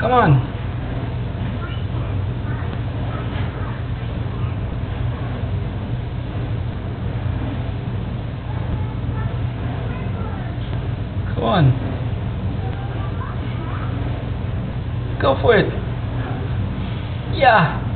Come on. Come on. Go for it. Yeah.